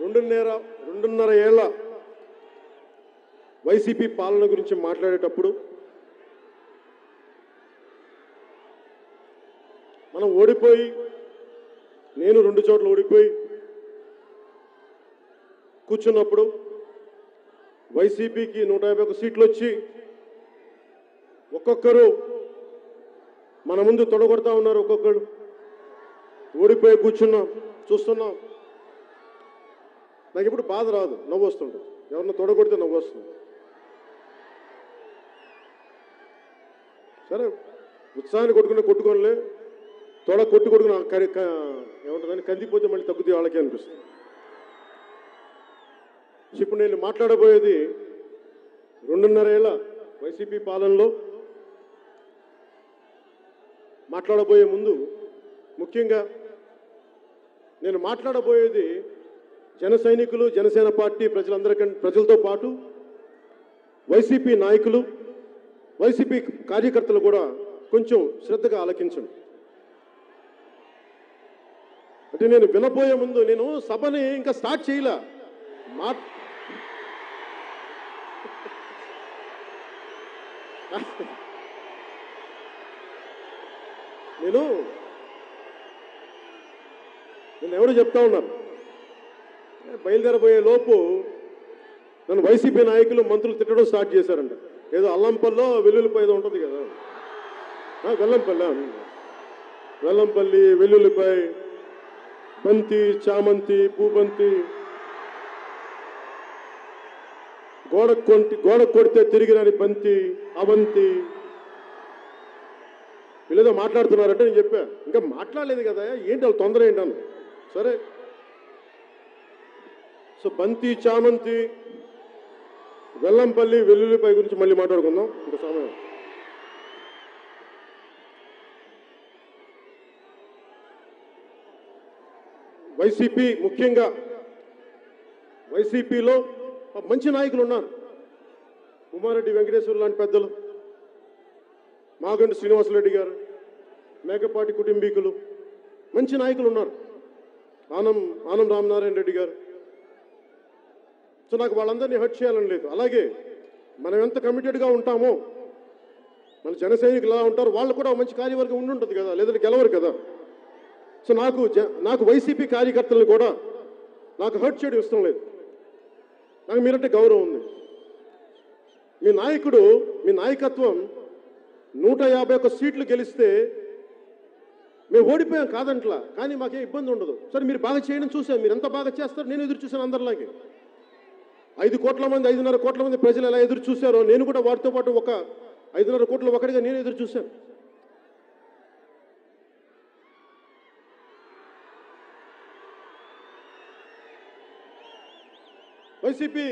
రెండున్నర రెండున్నర ఏళ్ళ వైసీపీ పాలన గురించి మాట్లాడేటప్పుడు మనం ఓడిపోయి నేను రెండు చోట్ల ఓడిపోయి కూర్చున్నప్పుడు వైసీపీకి నూట యాభై ఒక సీట్లు వచ్చి ఒక్కొక్కరు మన ముందు తొడగొడతా ఉన్నారు ఒక్కొక్కరు. ఓడిపోయి కూర్చున్నాం చూస్తున్నాం. నాకు ఇప్పుడు బాధ రాదు నవ్వు వస్తుంటుంది. ఎవరన్నా తొడగొడితే నవ్వు వస్తుంది. సరే ఉత్సాహాన్ని కొట్టుకుని కొట్టుకోనిలే. తొడ కొట్టు కొట్టుకుని కరి ఏమంటుందని కందిపోతే మళ్ళీ తగ్గుతాయి వాళ్ళకే అనిపిస్తుంది. ఇప్పుడు నేను మాట్లాడబోయేది రెండున్నర ఏళ్ళ వైసీపీ పాలనలో మాట్లాడబోయే ముందు ముఖ్యంగా నేను మాట్లాడబోయేది జన సైనికులు జనసేన పార్టీ ప్రజలందరికంటే ప్రజలతో పాటు వైసీపీ నాయకులు వైసీపీ కార్యకర్తలు కూడా కొంచెం శ్రద్ధగా ఆలకించండి. అంటే నేను వినబోయే ముందు నేను సభని ఇంకా స్టార్ట్ చేయలే. మా నేను నేను ఎవరు చెప్తా ఉన్నారు? బయలుదేరబోయే లోపు నన్ను వైసీపీ నాయకులు మంత్రులు తిట్టడం స్టార్ట్ చేశారంట. ఏదో అల్లంపల్లో వెల్లుల్లిపాయ ఏదో ఉంటుంది కదా. వెల్లంపల్లి? వెల్లంపల్లి వెల్లుల్లిపాయ బంతి చామంతి పూబంతి గోడ కొంటి గోడ కొడితే తిరిగి రాని బంతి అవంతి. వీళ్ళేదో మాట్లాడుతున్నారంటే నేను చెప్పా. ఇంకా మాట్లాడలేదు కదా ఏంటి వాళ్ళు తొందర ఏంటను. సరే. సో బంతి చామంతి వెల్లంపల్లి వెల్లుల్లిపై గురించి మళ్ళీ మాట్లాడుకుందాం. ఇంకా సమయం. వైసీపీ ముఖ్యంగా వైసీపీలో మంచి నాయకులు ఉన్నారు. ఉమారెడ్డి వెంకటేశ్వర లాంటి పెద్దలు. మాగంటి శ్రీనివాసరెడ్డి గారు మేకపాటి కుటుంబీకులు మంచి నాయకులు ఉన్నారు. ఆనం ఆనం రామనారాయణ రెడ్డి గారు. సో నాకు వాళ్ళందరినీ హర్ట్ చేయాలని లేదు. అలాగే మనం ఎంత కమిటెడ్గా ఉంటామో మన జన సైనికులు ఎలా ఉంటారు వాళ్ళు కూడా మంచి కార్యవర్గం ఉండి ఉంటుంది కదా లేదంటే గెలవరు కదా. సో నాకు జ- నాకు వైసీపీ కార్యకర్తలను కూడా నాకు హర్ట్ చేయడం ఇష్టం లేదు. నాకు మీరంటే గౌరవం ఉంది. మీ నాయకుడు మీ నాయకత్వం నూట యాభై ఒక్క సీట్లు గెలిస్తే మేము ఓడిపోయాం కాదంట్లా కానీ మాకే ఇబ్బంది ఉండదు. సరే మీరు బాగా చేయడం చూసాం మీరు ఎంత బాగా చేస్తారు నేను ఎదురు చూసాను అందరిలాగే. ఐదు కోట్ల మంది ఐదున్నర కోట్ల మంది ప్రజలు ఎలా ఎదురు చూశారో నేను కూడా వారితో పాటు ఒక ఐదున్నర కోట్ల ఒకటిగా నేను ఎదురు చూశాను. వైసీపీ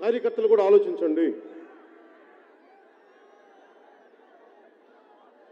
కార్యకర్తలు కూడా ఆలోచించండి.